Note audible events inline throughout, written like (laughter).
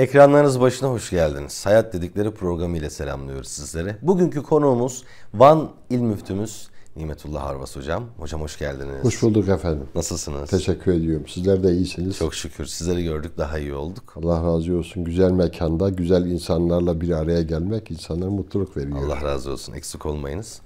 Ekranlarınız başına hoş geldiniz. Hayat dedikleri programı ile selamlıyoruz sizleri. Bugünkü konuğumuz Van İl Müftümüz Nimetullah Harvas Hocam. Hocam hoş geldiniz. Hoş bulduk efendim. Nasılsınız? Teşekkür ediyorum. Sizler de iyisiniz. Çok şükür. Sizleri gördük daha iyi olduk. Allah razı olsun. Güzel mekanda, güzel insanlarla bir araya gelmek insanlara mutluluk veriyor. Allah razı olsun. Eksik olmayınız.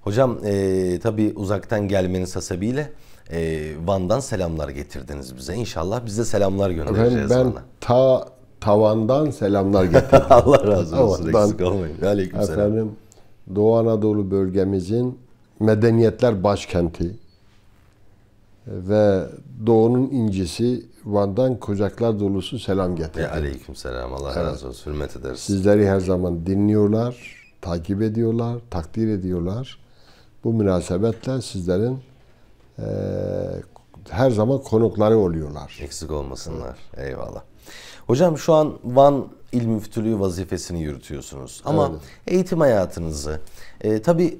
Hocam e, tabii uzaktan gelmeniz hasebiyle e, Van'dan selamlar getirdiniz bize. İnşallah biz de selamlar göndereceğiz Efendim ben Van'a. ta tavandan selamlar (laughs) getirdim. Allah razı olsun. Havadan. Eksik olmayın. Aleyküm selam. efendim Doğu Anadolu bölgemizin medeniyetler başkenti ve Doğu'nun incisi Van'dan kucaklar dolusu selam getirdim. aleyküm selam. Allah razı olsun. Hürmet ederiz. Sizleri her zaman dinliyorlar, takip ediyorlar, takdir ediyorlar. Bu münasebetle sizlerin eee, her zaman konukları oluyorlar. Eksik olmasınlar. Eyvallah. Hocam şu an Van İl Müftülüğü vazifesini yürütüyorsunuz. Ama eğitim hayatınızı e, tabii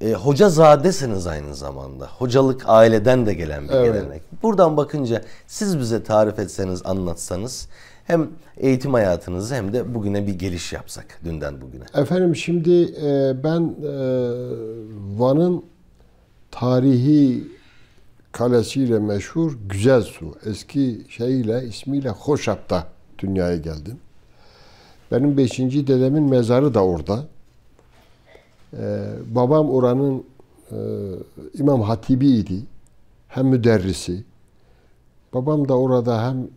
e, hocazadesiniz aynı zamanda. Hocalık aileden de gelen bir gelenek. Buradan bakınca siz bize tarif etseniz, anlatsanız hem eğitim hayatınızı hem de bugüne bir geliş yapsak dünden bugüne. Efendim şimdi eee, ben eee, Van'ın tarihi kalesiyle meşhur Güzel Su, eski şeyiyle, ismiyle Hoşap'ta dünyaya geldim. Benim beşinci dedemin mezarı da orada. Ee, babam oranın e, İmam Hatibi'ydi. Hem müderrisi. Babam da orada hem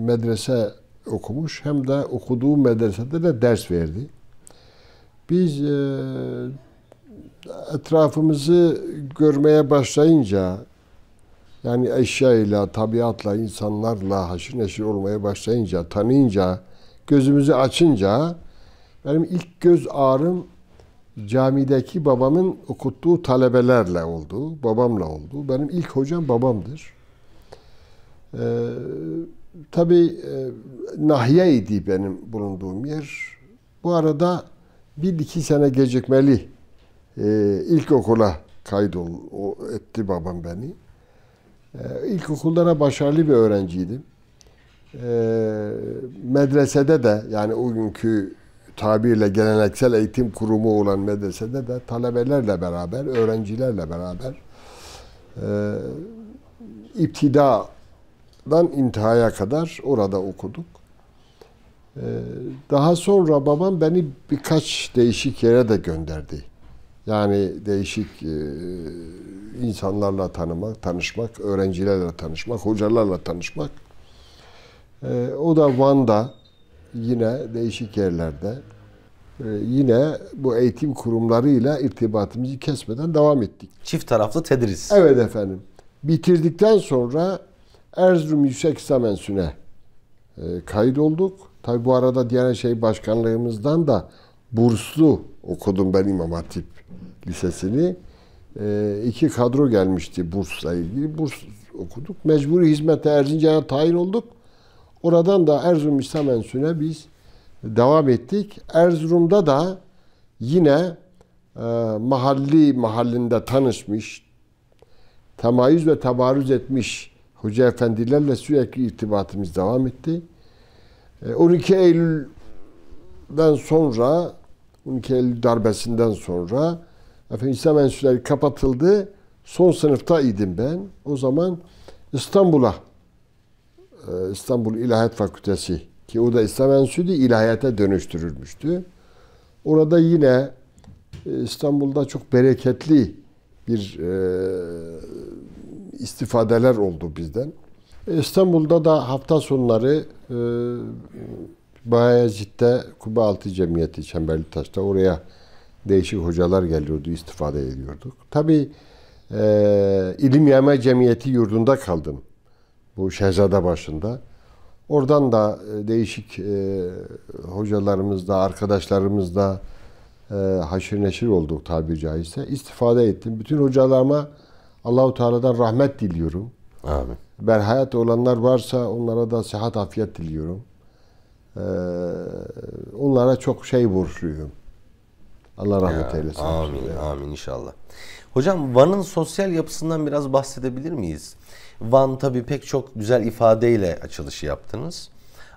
medrese okumuş hem de okuduğu medresede de ders verdi. Biz e, etrafımızı görmeye başlayınca yani eşyayla, tabiatla, insanlarla haşır neşir olmaya başlayınca, tanıyınca, gözümüzü açınca benim ilk göz ağrım camideki babamın okuttuğu talebelerle oldu, babamla oldu. Benim ilk hocam babamdır. Ee, tabii e, Nahiye'ydi benim bulunduğum yer. Bu arada bir iki sene gecikmeli e, ilkokula kaydol etti babam beni. E, ilkokulda başarılı bir öğrenciydim. E, medresede de yani o günkü tabirle geleneksel eğitim kurumu olan medresede de talebelerle beraber, öğrencilerle beraber e, iptidadan intihaya kadar orada okuduk. E, daha sonra babam beni birkaç değişik yere de gönderdi. Yani değişik e, insanlarla tanımak, tanışmak, öğrencilerle tanışmak, hocalarla tanışmak. E, o da Van'da yine değişik yerlerde e, yine bu eğitim kurumlarıyla irtibatımızı kesmeden devam ettik. Çift taraflı tedris. Evet efendim. Bitirdikten sonra Erzurum Yüksek İslam Enstitüsü'ne kaydolduk. Tabi bu arada Diyanet Şey Başkanlığımızdan da burslu okudum ben İmam Hatip Lisesi'ni. E, iki kadro gelmişti bursla ilgili. Burs okuduk. Mecburi hizmete Erzincan'a tayin olduk. Oradan da Erzurum İslam Enstitüsü'ne biz devam ettik. Erzurum'da da yine e, mahalli mahallinde tanışmış, temayüz ve tebarüz etmiş hoca efendilerle sürekli irtibatımız devam etti. E, 12 Eylül'den sonra 12 Eylül darbesinden sonra efendim İslam Enstitüleri kapatıldı. Son sınıfta idim ben. O zaman İstanbul'a e, İstanbul İlahiyat Fakültesi ki o da İslam Enstitüsü ilahiyata dönüştürülmüştü. Orada yine e, İstanbul'da çok bereketli bir e, istifadeler oldu bizden. E, İstanbul'da da hafta sonları e, Bayezid'de Kubaaltı Cemiyeti Çemberlitaş'ta oraya değişik hocalar geliyordu, istifade ediyorduk. Tabii e, İlim Yama Cemiyeti yurdunda kaldım. Bu Şehzade başında. Oradan da e, değişik e, hocalarımızla, arkadaşlarımızla e, haşır neşir olduk tabiri caizse. İstifade ettim. Bütün hocalarıma Allahu Teala'dan rahmet diliyorum. Amin. Ben hayat olanlar varsa onlara da sıhhat afiyet diliyorum. Ee, onlara çok şey borçluyum. Allah rahmet Ya, eylesin. Amin, amin inşallah. Hocam Van'ın sosyal yapısından biraz bahsedebilir miyiz? Van tabii pek çok güzel ifadeyle açılışı yaptınız.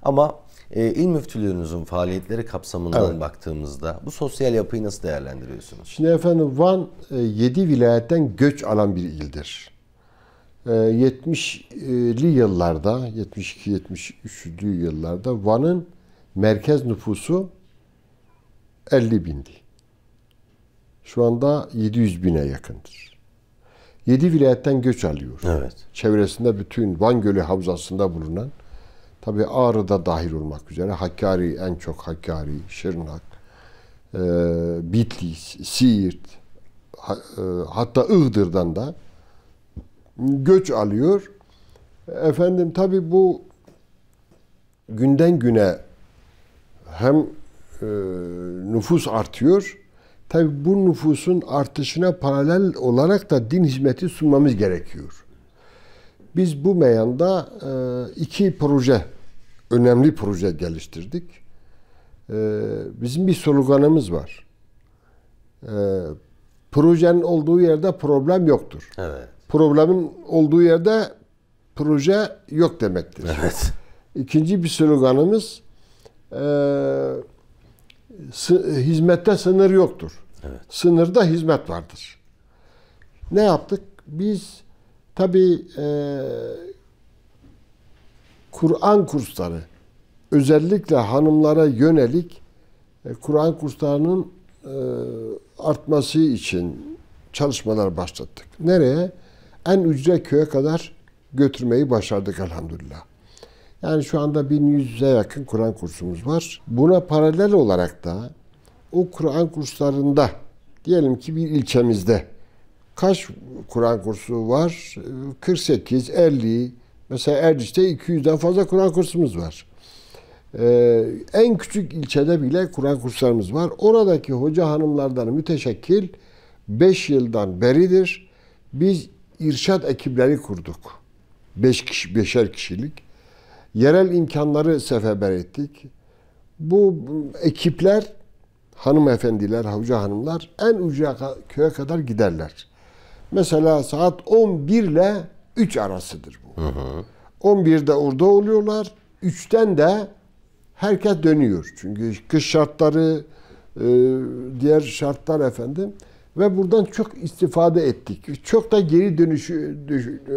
Ama e, il müftülüğünüzün faaliyetleri kapsamından Evet. baktığımızda bu sosyal yapıyı nasıl değerlendiriyorsunuz? Şimdi efendim Van 7 vilayetten göç alan bir ildir. E, 70'li yıllarda, 72-73'lü yıllarda Van'ın merkez nüfusu 50 bindi. Şu anda 700 bine yakındır. 7 vilayetten göç alıyor. Evet. Çevresinde bütün Van Gölü havzasında bulunan, tabi Ağrı'da dahil olmak üzere Hakkari en çok Hakkari, Şırnak, e, Bitlis, Siirt, ha- e, hatta Iğdır'dan da göç alıyor. Efendim tabi bu günden güne hem e, nüfus artıyor. Tabi bu nüfusun artışına paralel olarak da din hizmeti sunmamız gerekiyor. Biz bu meyanda e, iki proje, önemli proje geliştirdik. E, bizim bir sloganımız var. E, projenin olduğu yerde problem yoktur. Evet. Problemin olduğu yerde proje yok demektir. Evet. İkinci bir sloganımız e, hizmette sınır yoktur. Evet. Sınırda hizmet vardır. Ne yaptık? Biz tabi Kur'an kursları özellikle hanımlara yönelik e, Kur'an kurslarının e, artması için çalışmalar başlattık. Nereye? En ücret köye kadar götürmeyi başardık elhamdülillah. Yani şu anda 1100'e yakın Kur'an kursumuz var. Buna paralel olarak da o Kur'an kurslarında diyelim ki bir ilçemizde kaç Kur'an kursu var? 48, 50, mesela Erciş'te 200'den fazla Kur'an kursumuz var. Ee, en küçük ilçede bile Kur'an kurslarımız var. Oradaki hoca hanımlardan müteşekkil 5 yıldan beridir biz irşat ekipleri kurduk. 5 kişi, beşer kişilik. Yerel imkanları seferber ettik. Bu ekipler hanımefendiler, hoca hanımlar en uca köye kadar giderler. Mesela saat 11 ile 3 arasıdır bu. 11'de orada oluyorlar. 3'ten de herkes dönüyor. Çünkü kış şartları, e, diğer şartlar efendim. Ve buradan çok istifade ettik. Çok da geri dönüşü düş- e,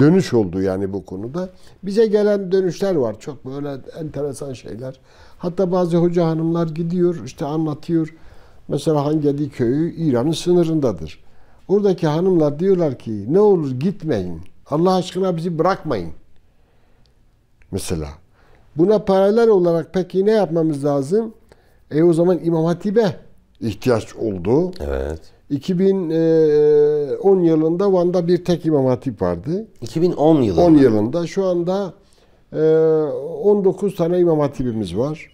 dönüş oldu yani bu konuda. Bize gelen dönüşler var. Çok böyle enteresan şeyler. Hatta bazı hoca hanımlar gidiyor işte anlatıyor. Mesela Hangedi köyü İran'ın sınırındadır. Oradaki hanımlar diyorlar ki ne olur gitmeyin. Allah aşkına bizi bırakmayın. Mesela. Buna paralel olarak peki ne yapmamız lazım? E o zaman İmam Hatip'e ihtiyaç oldu. Evet. 2010 yılında Van'da bir tek İmam Hatip vardı. 2010 yılı. 10 yılında şu anda e, 19 tane İmam Hatip'imiz var.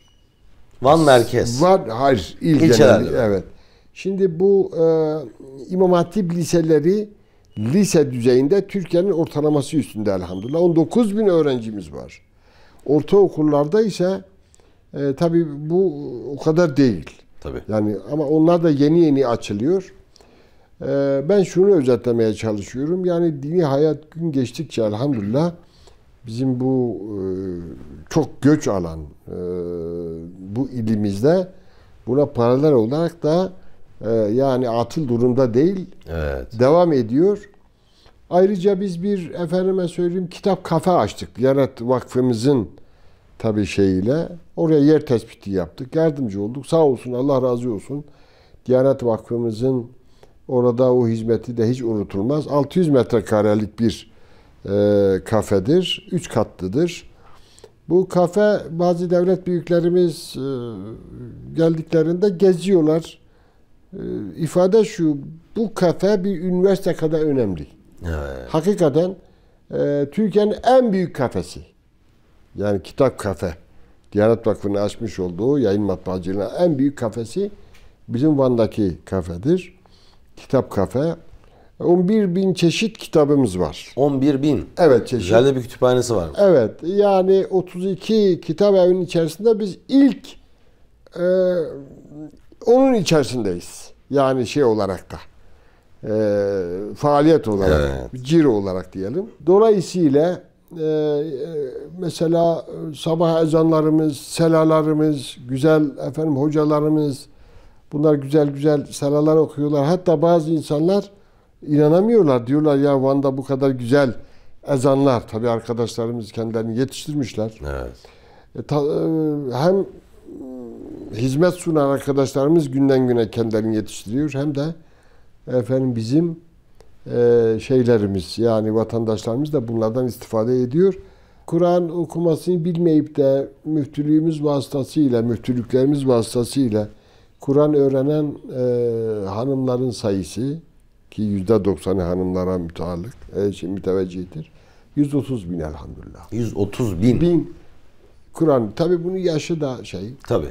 Van merkez. Var, hayır, il İlçelerde geneli, evet. Şimdi bu e, İmam Hatip liseleri lise düzeyinde Türkiye'nin ortalaması üstünde elhamdülillah. 19 bin öğrencimiz var. Ortaokullarda ise e, tabii bu o kadar değil. Tabii. Yani ama onlar da yeni yeni açılıyor. Ee, ben şunu özetlemeye çalışıyorum. Yani dini hayat gün geçtikçe elhamdülillah bizim bu e, çok göç alan e, bu ilimizde buna paralel olarak da e, yani atıl durumda değil Evet. devam ediyor. Ayrıca biz bir efendime söyleyeyim kitap kafe açtık. Diyanet Vakfımızın tabii şeyiyle. Oraya yer tespiti yaptık. Yardımcı olduk. Sağ olsun Allah razı olsun. Diyanet Vakfımızın orada o hizmeti de hiç unutulmaz. 600 metrekarelik bir e, kafedir. Üç katlıdır. Bu kafe bazı devlet büyüklerimiz e, geldiklerinde geziyorlar. E, ifade şu, bu kafe bir üniversite kadar önemli. Evet. Hakikaten e, Türkiye'nin en büyük kafesi. Yani kitap kafe. Diyanet Vakfı'nın açmış olduğu yayın matbaacılığına en büyük kafesi bizim Van'daki kafedir. Kitap kafe. 11 bin çeşit kitabımız var. 11 bin. Evet çeşit. Güzel bir kütüphanesi var. Evet yani 32 kitap evinin içerisinde biz ilk e, onun içerisindeyiz. Yani şey olarak da e, faaliyet olarak, Evet. ciro olarak diyelim. Dolayısıyla e, mesela sabah ezanlarımız, selalarımız, güzel efendim hocalarımız bunlar güzel güzel selalar okuyorlar. Hatta bazı insanlar inanamıyorlar. Diyorlar ya Van'da bu kadar güzel ezanlar. Tabii arkadaşlarımız kendilerini yetiştirmişler. Evet. E, ta- e, hem hizmet sunan arkadaşlarımız günden güne kendilerini yetiştiriyor hem de efendim bizim e, şeylerimiz yani vatandaşlarımız da bunlardan istifade ediyor. Kur'an okumasını bilmeyip de müftülüğümüz vasıtasıyla, müftülüklerimiz vasıtasıyla Kur'an öğrenen e, hanımların sayısı ki yüzde doksanı hanımlara müteallık, e, şey, müteveccihtir. 130 bin elhamdülillah. 130 bin. Bin Kur'an. Tabi bunun yaşı da şey. Tabii.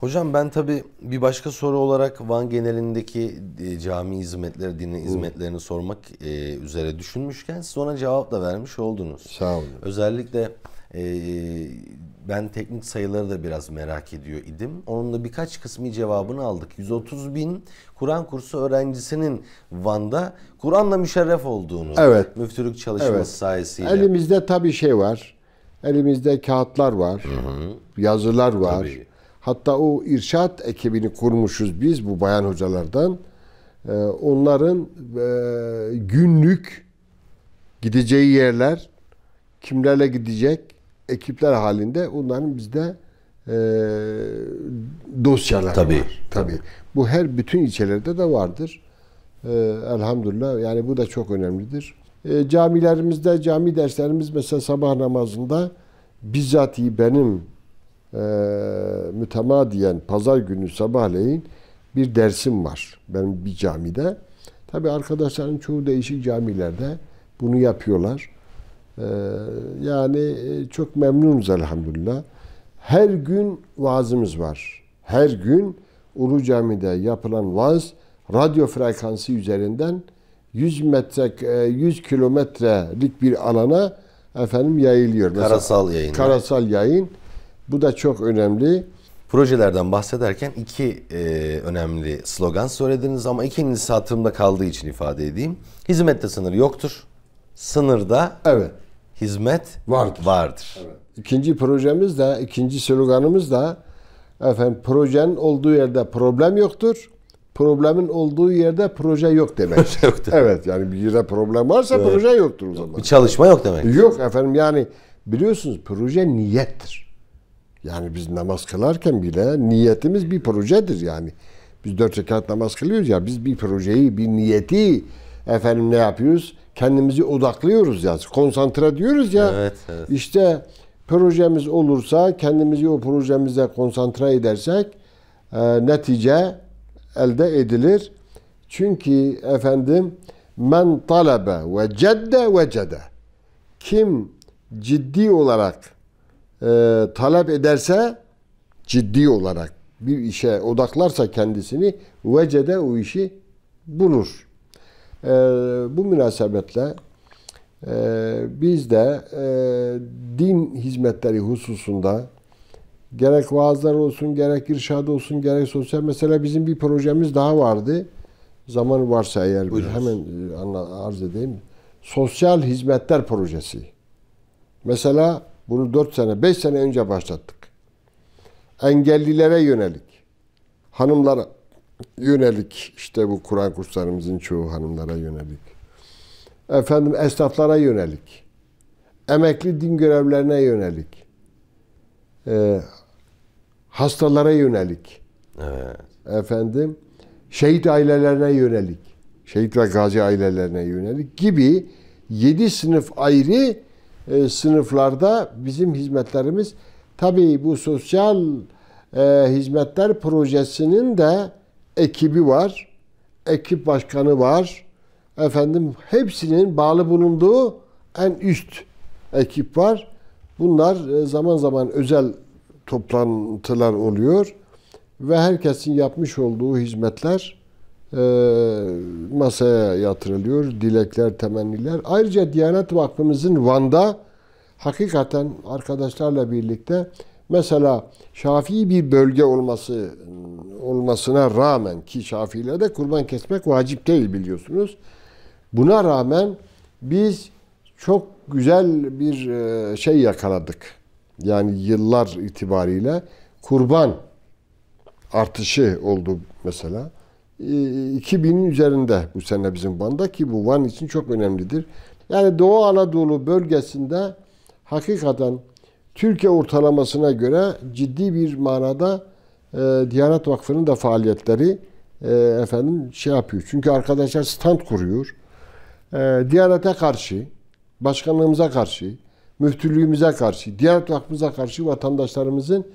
Hocam ben tabii bir başka soru olarak Van genelindeki e, cami hizmetleri, din hizmetlerini sormak e, üzere düşünmüşken siz ona cevap da vermiş oldunuz. Sağ olun. Özellikle e, ben teknik sayıları da biraz merak ediyor idim. Onun da birkaç kısmı cevabını aldık. 130 bin Kur'an kursu öğrencisinin Van'da Kur'an'la müşerref olduğunu, Evet. müftülük çalışması Evet. sayesinde. Elimizde tabii şey var. Elimizde kağıtlar var. Yazılar var. Tabii. Hatta o irşat ekibini kurmuşuz biz bu bayan hocalardan. Ee, onların e, günlük gideceği yerler, kimlerle gidecek ekipler halinde onların bizde e, dosyaları Tabii, var. Tabii. Bu her bütün ilçelerde de vardır. Ee, elhamdülillah yani bu da çok önemlidir. Ee, camilerimizde cami derslerimiz mesela sabah namazında bizzati benim e, mütemadiyen pazar günü sabahleyin bir dersim var benim bir camide. Tabi arkadaşların çoğu değişik camilerde bunu yapıyorlar. Ee, yani e, çok memnunuz elhamdülillah. Her gün vaazımız var. Her gün Ulu Cami'de yapılan vaaz radyo frekansı üzerinden 100 metre e, 100 kilometrelik bir alana efendim yayılıyor. Mesela Karasal yayınlar. Karasal yayın. Bu da çok önemli. Projelerden bahsederken iki e, önemli slogan söylediniz ama ikincisi hatırımda kaldığı için ifade edeyim. Hizmette sınır yoktur. Sınırda Evet. hizmet Vardır. vardır. İkinci projemiz de, ikinci sloganımız da efendim projenin olduğu yerde problem yoktur. Problemin olduğu yerde proje yok demek. (laughs) yoktur. Evet yani bir yerde problem varsa proje yoktur o zaman. Bir çalışma yok demek. Yok efendim yani biliyorsunuz proje niyettir. Yani biz namaz kılarken bile niyetimiz bir projedir yani. Biz dört rekat namaz kılıyoruz ya biz bir projeyi, bir niyeti efendim ne yapıyoruz? Kendimizi odaklıyoruz ya, konsantre diyoruz ya. Evet, evet. İşte projemiz olursa, kendimizi o projemize konsantre edersek e, netice elde edilir. Çünkü efendim men talebe ve cedde ve cede kim ciddi olarak e, talep ederse ciddi olarak bir işe odaklarsa kendisini vecede o işi bulur. E, bu münasebetle e, biz de e, din hizmetleri hususunda gerek vaazlar olsun, gerek irşad olsun, gerek sosyal mesela bizim bir projemiz daha vardı. Zaman varsa eğer bir Buyurunuz. hemen e, arz edeyim. Sosyal hizmetler projesi. Mesela bunu 4 sene, 5 sene önce başlattık. Engellilere yönelik, hanımlara yönelik, işte bu Kur'an kurslarımızın çoğu hanımlara yönelik. Efendim esnaflara yönelik, emekli din görevlerine yönelik, e, hastalara yönelik, Evet. efendim şehit ailelerine yönelik, şehit ve gazi ailelerine yönelik gibi yedi sınıf ayrı e, sınıflarda bizim hizmetlerimiz tabii bu sosyal e, hizmetler projesinin de ekibi var, ekip başkanı var. Efendim hepsinin bağlı bulunduğu en üst ekip var. Bunlar e, zaman zaman özel toplantılar oluyor ve herkesin yapmış olduğu hizmetler e, masaya yatırılıyor. Dilekler, temenniler. Ayrıca Diyanet Vakfımızın Van'da hakikaten arkadaşlarla birlikte mesela Şafii bir bölge olması olmasına rağmen ki Şafiilerde kurban kesmek vacip değil biliyorsunuz. Buna rağmen biz çok güzel bir e, şey yakaladık. Yani yıllar itibariyle kurban artışı oldu mesela. 2000'in üzerinde bu sene bizim Van'da ki bu Van için çok önemlidir. Yani Doğu Anadolu bölgesinde hakikaten Türkiye ortalamasına göre ciddi bir manada e, Diyanet Vakfı'nın da faaliyetleri e, efendim şey yapıyor. Çünkü arkadaşlar stand kuruyor. E, Diyanete karşı, başkanlığımıza karşı, müftülüğümüze karşı, Diyanet Vakfımıza karşı vatandaşlarımızın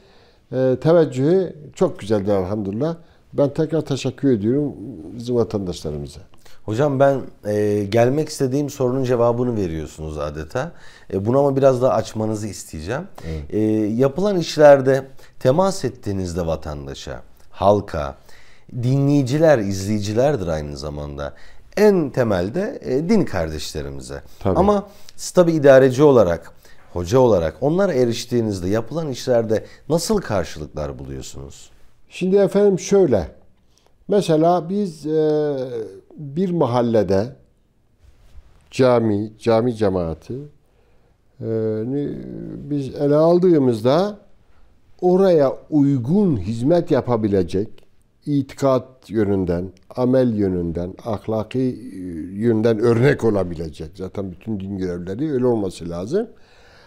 e, teveccühü çok güzeldi elhamdülillah. Ben tekrar teşekkür ediyorum bizim vatandaşlarımıza. Hocam ben e, gelmek istediğim sorunun cevabını veriyorsunuz adeta. E, bunu ama biraz daha açmanızı isteyeceğim. Evet. E, yapılan işlerde temas ettiğinizde vatandaşa, halka, dinleyiciler, izleyicilerdir aynı zamanda. En temelde e, din kardeşlerimize. Tabii. Ama siz tabi idareci olarak, hoca olarak onlara eriştiğinizde yapılan işlerde nasıl karşılıklar buluyorsunuz? Şimdi efendim şöyle. Mesela biz e, bir mahallede cami, cami cemaati e, biz ele aldığımızda oraya uygun hizmet yapabilecek itikat yönünden, amel yönünden, ahlaki e, yönden örnek olabilecek. Zaten bütün din görevleri öyle olması lazım.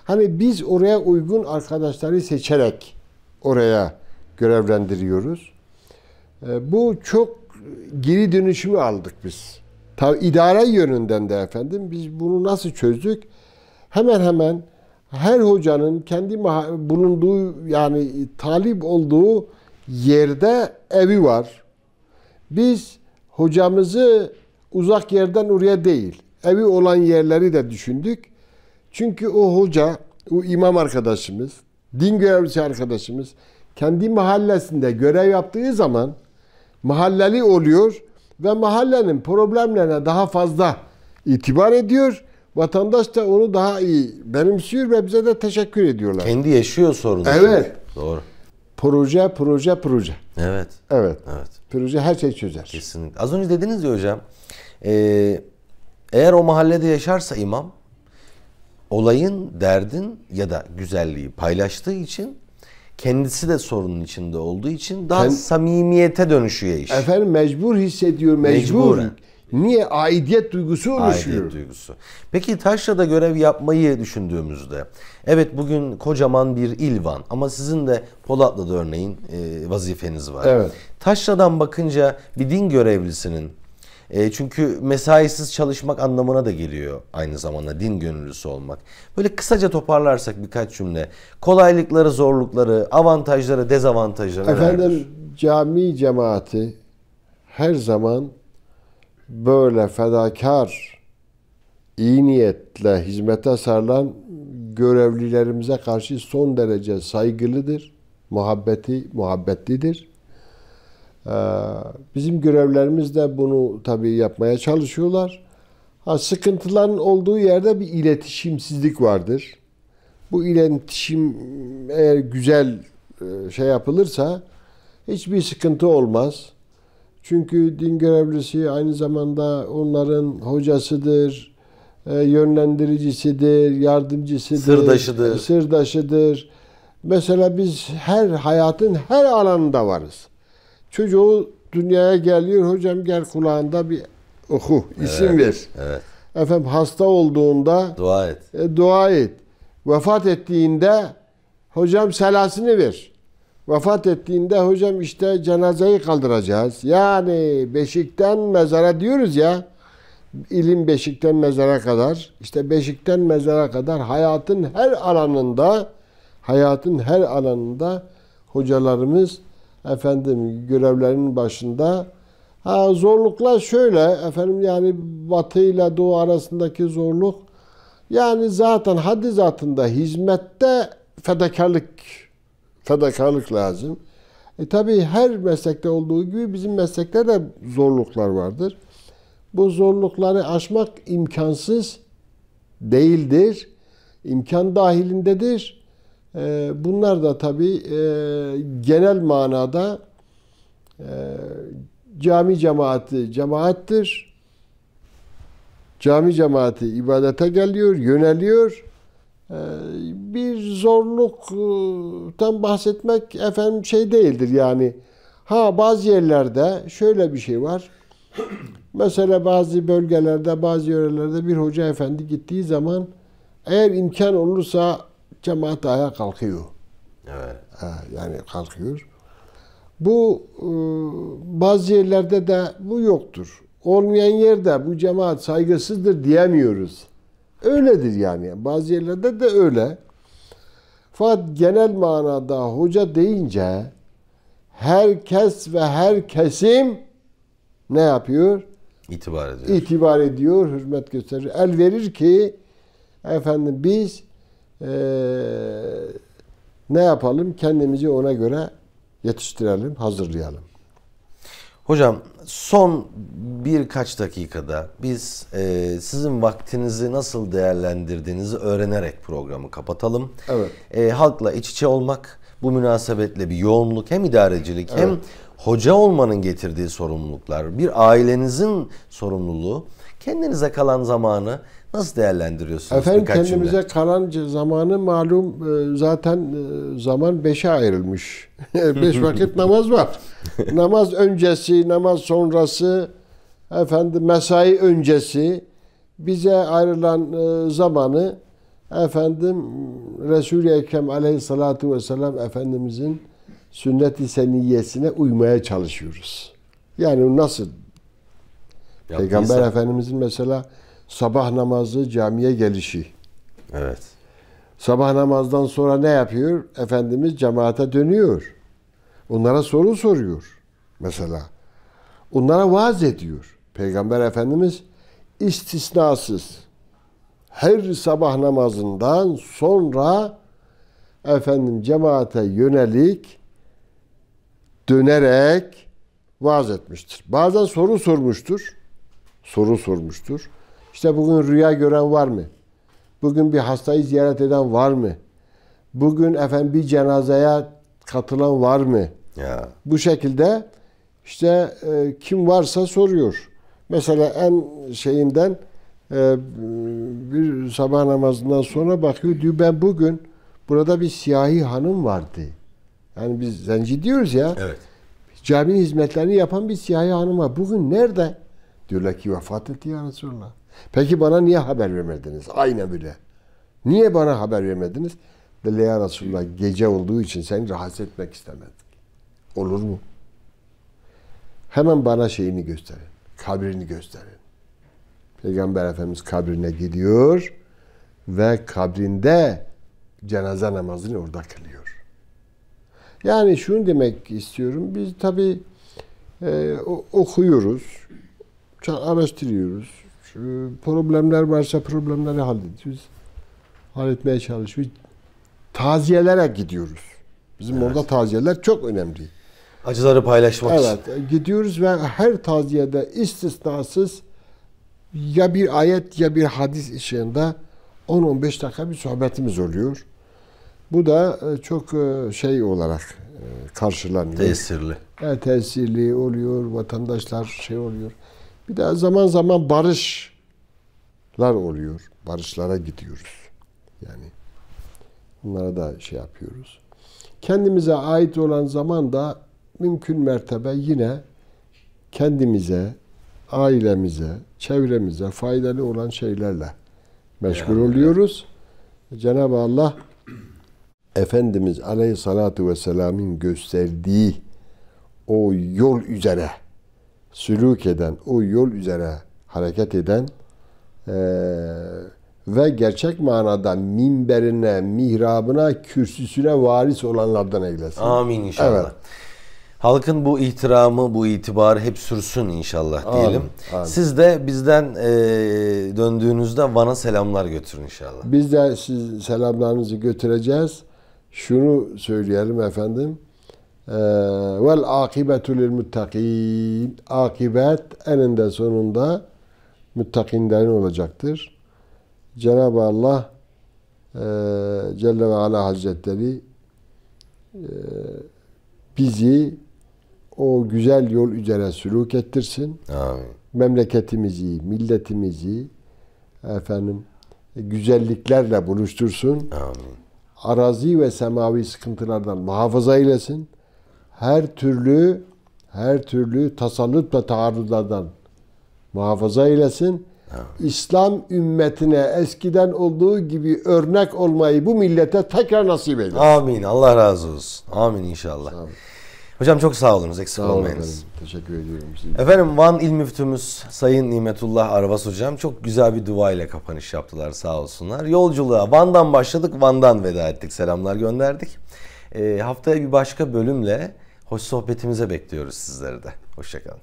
Hani biz oraya uygun arkadaşları seçerek oraya görevlendiriyoruz. E, bu çok geri dönüşümü aldık biz. Tabi idare yönünden de efendim biz bunu nasıl çözdük? Hemen hemen her hocanın kendi bulunduğu yani talip olduğu yerde evi var. Biz hocamızı uzak yerden oraya değil, evi olan yerleri de düşündük. Çünkü o hoca, o imam arkadaşımız, din görevlisi arkadaşımız kendi mahallesinde görev yaptığı zaman mahalleli oluyor ve mahallenin problemlerine daha fazla itibar ediyor. Vatandaş da onu daha iyi benimsiyor ve bize de teşekkür ediyorlar. Kendi yaşıyor sorunu. Evet. Doğru. Proje, proje, proje. Evet. Evet. Evet. Proje her şeyi çözer. Kesinlikle. Az önce dediniz ya hocam. E, eğer o mahallede yaşarsa imam olayın, derdin ya da güzelliği paylaştığı için kendisi de sorunun içinde olduğu için daha Kend... samimiyete dönüşüyor iş. Efendim mecbur hissediyor, mecbur. Mecburen. Niye? Aidiyet duygusu oluşuyor. Aidiyet duygusu. Peki Taşra'da görev yapmayı düşündüğümüzde, evet bugün kocaman bir il Van ama sizin de Polatlı'da örneğin e, vazifeniz var. Evet. Taşra'dan bakınca bir din görevlisinin e, çünkü mesaisiz çalışmak anlamına da geliyor aynı zamanda din gönüllüsü olmak. Böyle kısaca toparlarsak birkaç cümle. Kolaylıkları, zorlukları, avantajları, dezavantajları Efendim nelerdir? cami cemaati her zaman böyle fedakar, iyi niyetle hizmete sarılan görevlilerimize karşı son derece saygılıdır. Muhabbeti, muhabbetlidir. Ee, bizim görevlerimiz de bunu tabii yapmaya çalışıyorlar. Ha, sıkıntıların olduğu yerde bir iletişimsizlik vardır. Bu iletişim eğer güzel e, şey yapılırsa hiçbir sıkıntı olmaz. Çünkü din görevlisi aynı zamanda onların hocasıdır, e, yönlendiricisidir, yardımcısıdır, sırdaşıdır. sırdaşıdır. Mesela biz her hayatın her alanında varız. Çocuğu dünyaya geliyor, hocam gel kulağında bir oku, isim evet, ver. Evet. Efendim hasta olduğunda dua et. E, dua et. Vefat ettiğinde hocam selasını ver. Vefat ettiğinde hocam işte cenazeyi kaldıracağız. Yani beşikten mezara diyoruz ya. ilim beşikten mezara kadar. işte beşikten mezara kadar hayatın her alanında hayatın her alanında hocalarımız efendim görevlerinin başında. Ha zorluklar şöyle efendim yani Batı ile Doğu arasındaki zorluk yani zaten haddi zatında hizmette fedakarlık fedakarlık lazım. E tabi her meslekte olduğu gibi bizim meslekte de zorluklar vardır. Bu zorlukları aşmak imkansız değildir. İmkan dahilindedir. E, bunlar da tabi e, genel manada e, cami cemaati cemaattir. Cami cemaati ibadete geliyor, yöneliyor. Ee, bir zorluktan bahsetmek efendim şey değildir yani. Ha bazı yerlerde şöyle bir şey var. Mesela bazı bölgelerde, bazı yörelerde bir hoca efendi gittiği zaman eğer imkan olursa cemaat ayağa kalkıyor. Evet. Ha, yani kalkıyor. Bu e, bazı yerlerde de bu yoktur. Olmayan yerde bu cemaat saygısızdır diyemiyoruz. Öyledir yani. Bazı yerlerde de öyle. Fakat genel manada hoca deyince herkes ve her kesim ne yapıyor? İtibar ediyor. İtibar ediyor, hürmet gösterir. El verir ki efendim biz eee, ne yapalım? Kendimizi ona göre yetiştirelim, hazırlayalım. Hocam son birkaç dakikada biz e, sizin vaktinizi nasıl değerlendirdiğinizi öğrenerek programı kapatalım. Evet. E, halkla iç içe olmak bu münasebetle bir yoğunluk hem idarecilik hem hoca olmanın getirdiği sorumluluklar, bir ailenizin sorumluluğu, kendinize kalan zamanı nasıl değerlendiriyorsunuz? Efendim birkaç kendimize cümle? kalan zamanı malum e, zaten e, zaman beşe ayrılmış. (laughs) Beş vakit namaz var. (laughs) namaz öncesi, namaz sonrası, efendim mesai öncesi bize ayrılan e, zamanı efendim Resul-i Ekrem aleyhissalatu vesselam Efendimizin sünnet-i seniyyesine uymaya çalışıyoruz. Yani nasıl Peygamber Yaptıysa- Efendimizin mesela sabah namazı camiye gelişi. Evet. Sabah namazdan sonra ne yapıyor? Efendimiz cemaate dönüyor. Onlara soru soruyor mesela. Onlara vaaz ediyor. Peygamber Efendimiz istisnasız her sabah namazından sonra efendim cemaate yönelik dönerek vaaz etmiştir. Bazen soru sormuştur. Soru sormuştur. İşte bugün rüya gören var mı? Bugün bir hastayı ziyaret eden var mı? Bugün efendim bir cenazeye katılan var mı? Ya. Bu şekilde işte e, kim varsa soruyor. Mesela en şeyinden e, bir sabah namazından sonra bakıyor diyor ben bugün burada bir siyahi hanım vardı. Yani biz zenci diyoruz ya. Evet. Caminin hizmetlerini yapan bir siyahi hanım var. Bugün nerede? Diyorlar ki vefat etti ya Resulallah. Peki bana niye haber vermediniz? Aynen böyle. Niye bana haber vermediniz? Dedi ya Resulallah gece olduğu için seni rahatsız etmek istemedik. Olur mu? Hemen bana şeyini gösterin. Kabrini gösterin. Peygamber Efendimiz kabrine gidiyor ve kabrinde cenaze namazını orada kılıyor. Yani şunu demek istiyorum. Biz tabi okuyoruz, çok araştırıyoruz. Şu problemler varsa problemleri hallediyoruz. Halletmeye çalışıyoruz. Taziyelere gidiyoruz. Bizim orada taziyeler çok önemli. Acıları paylaşmak için. Evet, gidiyoruz ve her taziyede istisnasız ya bir ayet ya bir hadis ışığında 10-15 dakika bir sohbetimiz oluyor. Bu da e, çok e, şey olarak e, karşılanıyor. Tesirli. Evet, tesirli oluyor, vatandaşlar şey oluyor. Bir de zaman zaman barışlar oluyor. Barışlara gidiyoruz. Yani bunlara da şey yapıyoruz. Kendimize ait olan zaman da mümkün mertebe yine kendimize, ailemize, çevremize faydalı olan şeylerle meşgul oluyoruz. Cenab-ı Allah Efendimiz Aleyhisselatü Vesselam'ın gösterdiği o yol üzere sülük eden, o yol üzere hareket eden eee, ve gerçek manada minberine, mihrabına, kürsüsüne varis olanlardan eylesin. Amin inşallah. Evet. Halkın bu ihtiramı, bu itibarı hep sürsün inşallah diyelim. amin. Siz de bizden e, döndüğünüzde Van'a selamlar götürün inşallah. Biz de siz selamlarınızı götüreceğiz. Şunu söyleyelim efendim. Eee, Vel akibetu lil muttakin. Akibet eninde sonunda muttakinlerin olacaktır. Cenab-ı Allah eee, Celle ve Ala Hazretleri eee, bizi o güzel yol üzere sülük ettirsin. Amin. memleketimizi, milletimizi efendim güzelliklerle buluştursun. Amin. Arazi ve semavi sıkıntılardan muhafaza eylesin. Her türlü her türlü tasallut ve taarruzlardan muhafaza eylesin. İslam ümmetine eskiden olduğu gibi örnek olmayı bu millete tekrar nasip eylesin. Amin. Allah razı olsun. Amin inşallah. olun. Hocam çok sağ olunuz. Eksik Sağ olmayınız. efendim. Teşekkür ediyorum size. Efendim Van İl Müftümüz Sayın Nimetullah Arvas Hocam çok güzel bir dua ile kapanış yaptılar sağ olsunlar. Yolculuğa Van'dan başladık, Van'dan veda ettik, selamlar gönderdik. Ee, haftaya bir başka bölümle Hoş sohbetimize bekliyoruz sizleri de. Hoşçakalın.